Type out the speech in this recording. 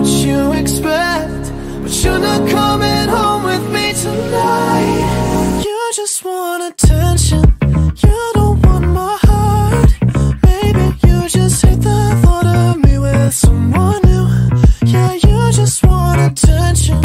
what you expect But you're not coming home with me tonight. You just want attention. You don't want my heart. Maybe you just hate the thought of me with someone new. Yeah, you just want attention.